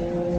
Amen.